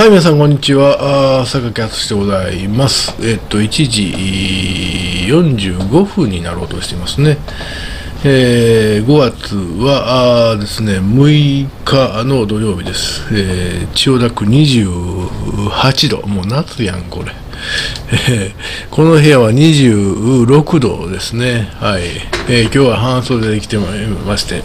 はい、皆さん、こんにちは。あー坂木敦でございます。えっと、1時45分になろうとしていますね。えー5月はあですね、6日の土曜日です。えー千代田区28度。もう夏やん、これ。この部屋は26度ですね。はい。えー今日は半袖で来てまして、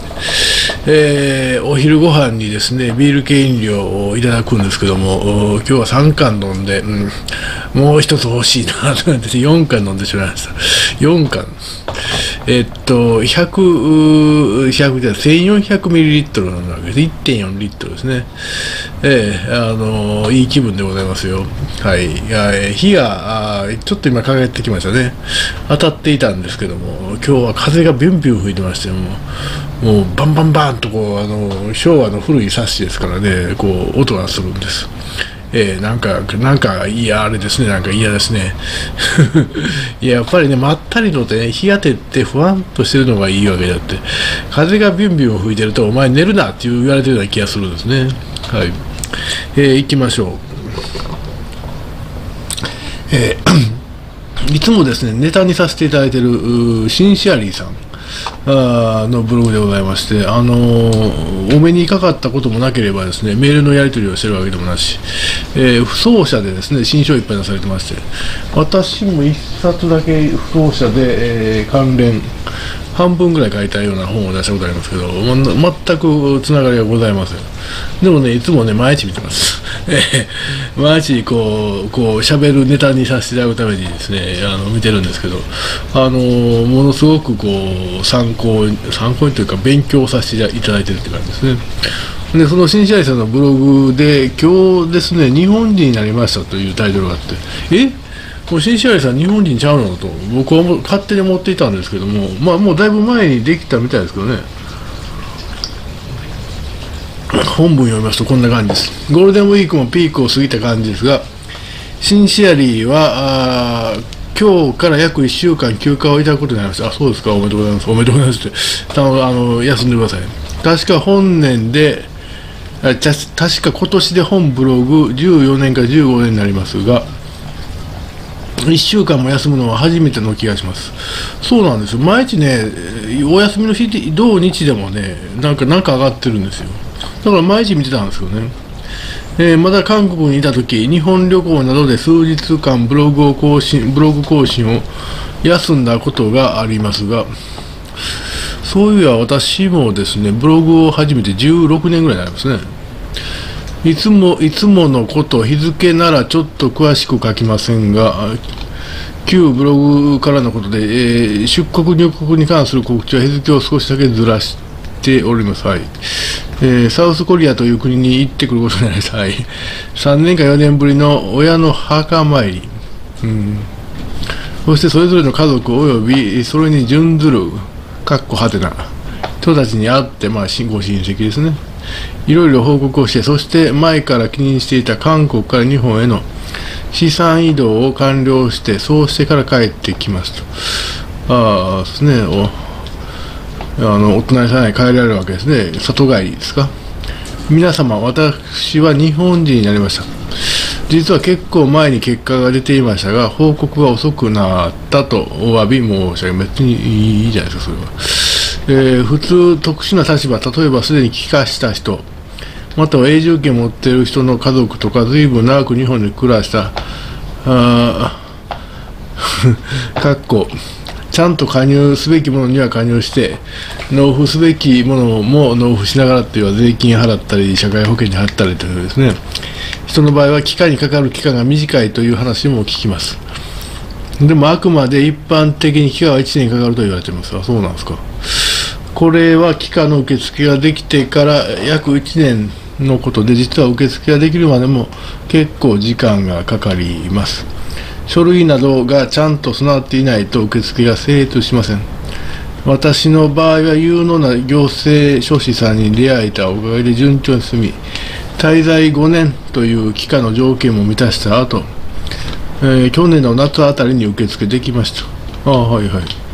えーお昼ご飯にですね、ビール系飲料をいただくんですけども、今日は3缶飲んで、うんもう一つ欲しいなと思って4缶飲んでしまいました。4缶。えっと、100、100じゃ1400ミリリットルなわけです。1.4リットルですね。ええあのいい気分でございますよ。はい。いえー火が、あちょっと今輝ってきましたね。当たっていたんですけども、今日は風がビュンビュン吹いてまして、もう、もうバンバンバンとこう、あの、昭和の古い冊子ですからね、こう、音がするんです。えーなんか、なんか、いや、あれですね、なんか嫌ですね。いや、やっぱりね、まったりとってね、日当てって不安としてるのがいいわけだって、風がビュンビュン吹いてると、お前寝るなって言われてるような気がするんですね。はい。えー行きましょう。えー いつもですね、ネタにさせていただいてる、シンシアリーさん。あのブログでございまして、あのお目にかかったこともなければですね、メールのやり取りをしてるわけでもなし、えー不走者でですね、新書をいっぱい出されてまして、私も1冊だけ不走者で、えー関連、半分ぐらい書いたような本を出したことありますけど、ま全くつながりがございません。でもね、いつもね、毎日見てます。毎日こう、こう、喋るネタにさせていただくためにですね、あの、見てるんですけど、あのものすごくこう、参考、参考にというか、勉強させていただいてるって感じですね。で、その新試合さんのブログで、今日ですね、日本人になりましたというタイトルがあって、え？もう新試合さん日本人ちゃうのと僕は勝手に思っていたんですけども、まあもうだいぶ前にできたみたいですけどね。本文読みますとこんな感じです。ゴールデンウィークもピークを過ぎた感じですが、シンシアリーは、あー今日から約1週間休暇をいただくことになりました。あ、そうですか、おめでとうございます。おめでとうございますって。たあの休んでください。確か本年で、確か今年で本ブログ14年から15年になりますが、1週間も休むのは初めての気がします。そうなんですよ。毎日ね、お休みの日、土日でもね、なんか、なんか上がってるんですよ。だから毎日見てたんですよね。えーまだ韓国にいた時、日本旅行などで数日間ブログを更新、ブログ更新を休んだことがありますが、そういや私もですね、ブログを始めて16年ぐらいになりますね。いつも、いつものこと、日付ならちょっと詳しく書きませんが、旧ブログからのことで、えー出国入国に関する告知は日付を少しだけずらしております。はい。えーサウスコリアという国に行ってくることになりました。はい。3年か4年ぶりの親の墓参り。うん。そしてそれぞれの家族及びそれに準ずる、かっこはてな、人たちに会って、まあ、親ご親戚ですね。いろいろ報告をして、そして前から気にしていた韓国から日本への資産移動を完了して、そうしてから帰ってきますと。ああ、ですね。おあの、お隣さんに帰られるわけですね。里帰りですか？皆様、私は日本人になりました。実は結構前に結果が出ていましたが、報告が遅くなったとお詫び申し上げ、別にいいじゃないですか、それは。えー普通、特殊な立場、例えばすでに帰化した人、または永住権を持っている人の家族とか、随分長く日本で暮らした、あ かっこ、ちゃんと加入すべきものには加入して、納付すべきものも納付しながらっていうのは税金払ったり、社会保険に払ったりというですね、人の場合は期間にかかる期間が短いという話も聞きます。でもあくまで一般的に期間は1年かかると言われています。あ、そうなんですか。これは期間の受付ができてから約1年のことで、実は受付ができるまでも結構時間がかかります。書類などがちゃんと備わっていないと受付が成立しません。私の場合は有能な行政書士さんに出会えたおかげで順調に進み、滞在5年という期間の条件も満たした後、えー去年の夏あたりに受付できました。ああ、はいはい。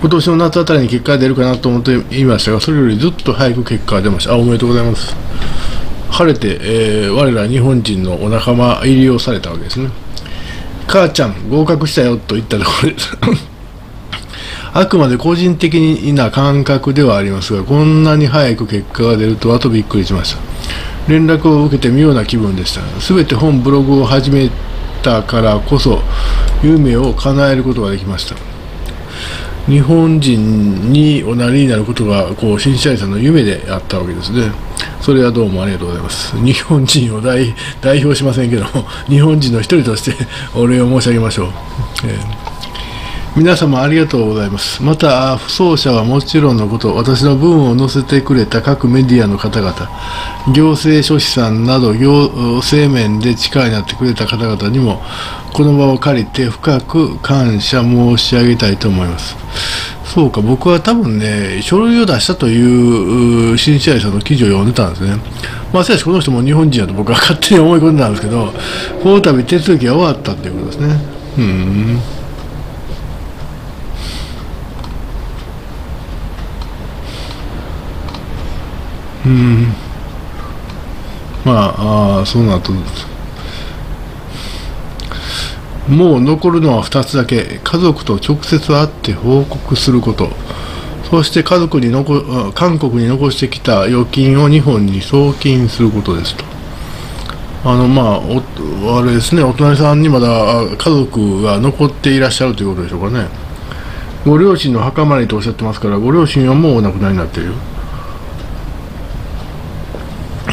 今年の夏あたりに結果が出るかなと思っていましたが、それよりずっと早く結果が出ました。あ、おめでとうございます。晴れて、えー我ら日本人のお仲間入りをされたわけですね。母ちゃん合格したよと言ったところです。あくまで個人的な感覚ではありますがこんなに早く結果が出るとはとびっくりしました。連絡を受けて妙な気分でした。全て本ブログを始めたからこそ夢を叶えることができました。日本人におなりになることがこう新社員さんの夢であったわけですね。それはどうもありがとうございます。日本人を代代表しませんけども日本人の一人としてお礼を申し上げましょう、えー皆様ありがとうございます。また、不走者はもちろんのこと、私の文を載せてくれた各メディアの方々、行政書士さんなど行政面で力になってくれた方々にも、この場を借りて深く感謝申し上げたいと思います。そうか、僕は多分ね、書類を出したという新試合さんの記事を読んでたんですね。まあ、しかしこの人も日本人だと僕は勝手に思い込んでたんですけど、この度手続きが終わったっていうことですね。うん。まああそうなると。もう残るのは2つだけ。家族と直接会って報告すること。そして家族に残韓国に残してきた預金を日本に送金することですと。あのまあおあれですね。お隣さんにまだ家族が残っていらっしゃるということでしょうかね。ご両親の墓参りとおっしゃってますからご両親はもうお亡くなりになっている。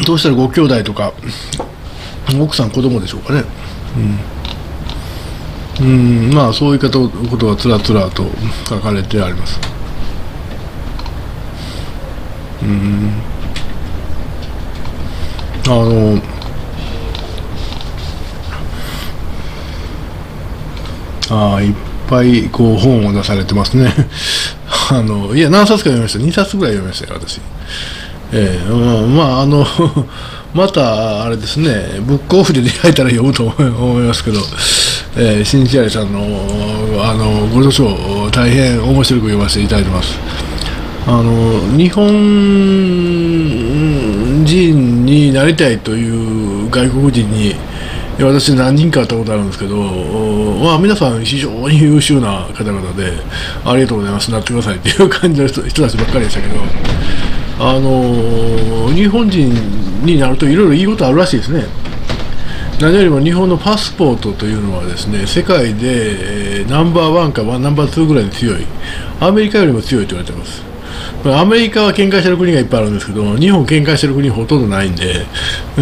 どうしたらご兄弟とか奥さん子供でしょうかね。うん、うん、まあそういうことことがつらつらと書かれてあります。うん。あのああいっぱいこう本を出されてますね。あのいや何冊か読みました。2冊ぐらい読みましたよ私。ええまああの またあれですねブックオフで出会えたら読むと思いますけど、えー、新千愛さんのあのご著書大変面白く読ませていただいてます。あの日本人になりたいという外国人に私何人か会ったことあるんですけど、まあ、皆さん非常に優秀な方々でありがとうございますなってくださいっていう感じの人たちばっかりでしたけどあの日本人になるといろいろいいことあるらしいですね。何よりも日本のパスポートというのはですね世界でえーナンバーワンかワンナンバーツーぐらいで強い。アメリカよりも強いと言われてます。アメリカは喧嘩してる国がいっぱいあるんですけど日本喧嘩してる国ほとんどないんで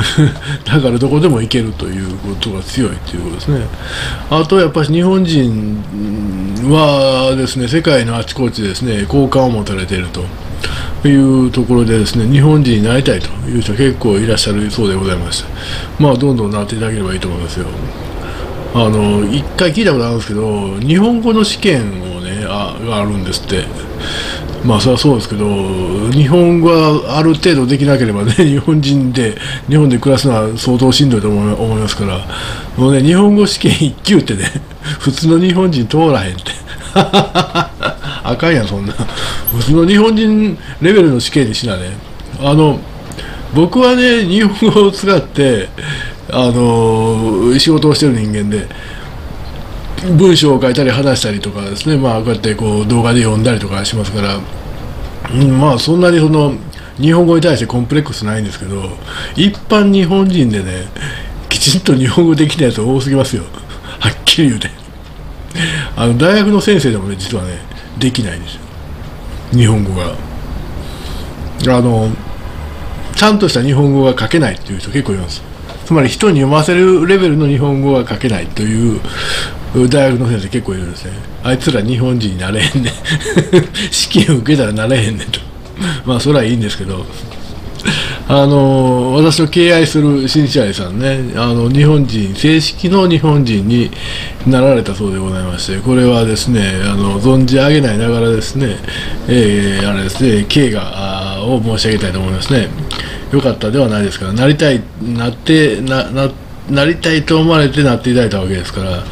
だからどこでも行けるということが強いということですね。あとやっぱり日本人はですね世界のあちこちですね好感を持たれていると。というところでですね日本人になりたいという人結構いらっしゃるそうでございましてまあどんどんなっていただければいいと思いますよ。あの一回聞いたことあるんですけど日本語の試験をねあがあるんですって。まあそれはそうですけど日本語がある程度できなければね 日本人で日本で暮らすのは相当しんどいと思いますから。もうね日本語試験1級ってね 普通の日本人通らへんって。あかんやんそんな。普通の日本人レベルの試験にしなね。あの僕はね日本語を使ってあの仕事をしてる人間で文章を書いたり話したりとかですね。まあこうやってこう動画で読んだりとかしますから、うん、まあそんなにその日本語に対してコンプレックスないんですけど一般日本人でねきちんと日本語できないやつ多すぎますよ。はっきり言うて。あの大学の先生でもね実はねできないですよ。日本語が。あのちゃんとした日本語が書けないっていう人結構います。つまり人に読ませるレベルの日本語は書けないという大学の先生結構いるんですね。あいつら日本人になれへんねん。試験受けたらなれへんねんと。まあそれはいいんですけど。あの私の敬愛する新試合さんねあの日本人正式の日本人になられたそうでございましてこれはですねあの存じ上げないながらですね、えーあれですね敬がを申し上げたいと思いますね。よかったではないですからなりたいなってなななりたいと思われてなっていただいたわけですから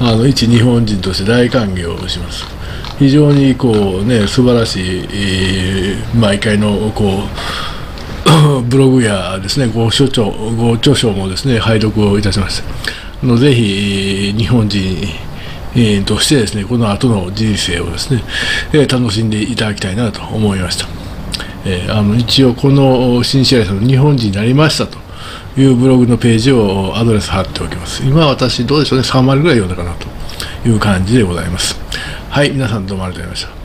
あの一日本人として大歓迎をします。非常にこうね素晴らしい、毎回のこう ブログやですねご所長ご著書もですね拝読をいたしましたのぜひ日本人としてですねこの後の人生をですね、え楽しんでいただきたいなと思いました、えー、あの一応この新試合さんの日本人になりましたというブログのページをアドレス貼っておきます。今私どうでしょうね3割ぐらい読んだかなという感じでございます。はい皆さんどうもありがとうございました。